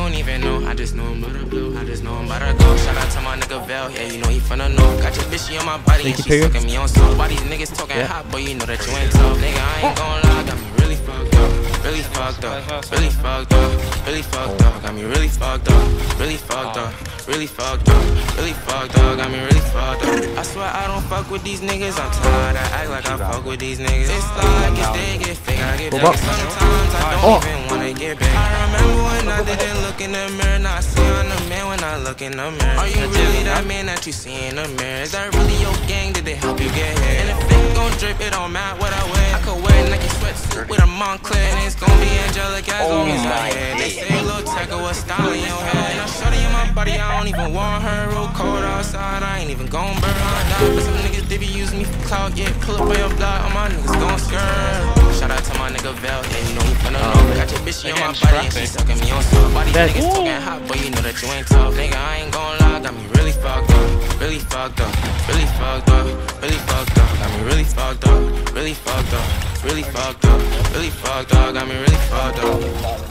know. And we don't even know. I just know him by the blue. I just know him by the go. Shout out to my nigga Vel. Yeah, you know he from the north. Got your bitch on my body Thank and she sucking me on soft. Why these niggas talking Yeah. hot, boy, you know that you ain't tough. Nigga, I ain't gon' lie. Got me really fucked up. Really fucked up. Really fucked up. Really fucked up. Got me really fucked up. Really fucked up. Really fucked up. Really fucked up. Got me really fucked up. I swear I don't fuck with these niggas. I'm tired. I act like I fuck with these niggas. It's like it's they get fake. I get back. Sometimes I don't Oh. even wanna get back. I remember when I didn't look in the mirror. Now I see I'm the man when I look in the mirror. Are you really that man that you see in the mirror? Is that really your gang? Did they help you get here? And if it gon' drip, it don't matter what I wear. I could wear a Nike sweatsuit with a Moncler, and it's gon' be angelic as long as I hear. They say Lil Tecca what style in your head. And I'm shorty in my body, I don't even want her. Real cold outside, I ain't even gon' burn dog. But some niggas, they be using me for clout. Yeah, pull up on your block, all my niggas gon' skirt. Shout out to my nigga Vel, know. Got on my body, and she sucking me on soft. Body niggas talking hot, but you know that you ain't tough. Nigga, I ain't gon' lie, got me really fucked up. Really fucked up. Really fucked up. Really fucked up. Got me really fucked up. Really fucked up. Really fucked up. Really fucked up. Got me really fucked up.